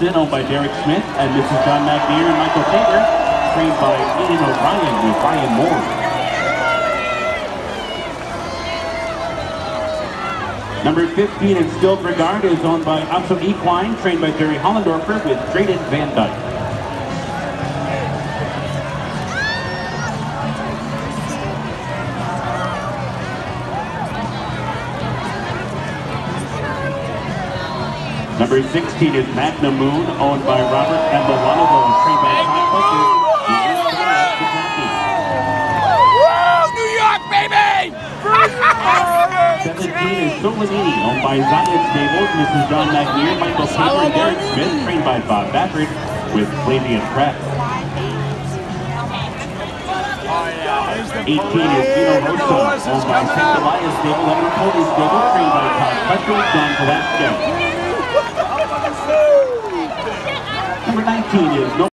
Johnson, owned by Derrick Smith, and Mrs. John Magnier and Michael Tabor, trained by Aidan O'Brien with Ryan Moore. Number 15, Instilled Regard, is owned by OXO Equine, trained by Jerry Hollendorfer with Drayden Van Dyke. Number 16 is Magnum Moon, owned by Robert and Milanovo, trained by Todd Pletcher. Woo! New York, baby! 17 is Solomini, owned by Zayat Stables, Mrs. John Magnier, Michael Tabor, and Derrick Smith, trained by Bob Baffert with Flavien Prat. 18 is Vino Rosso, owned by St. Elias Stable, and Repole Stable, trained by Todd Pletcher, John Velazquez. Number 19 is